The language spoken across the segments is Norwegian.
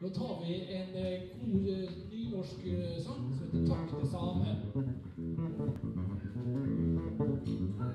Nå tar vi en eh, god eh, nynorsk eh, sang som heter 'Takk det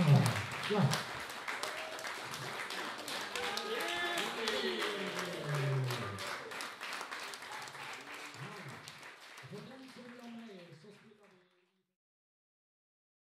うん。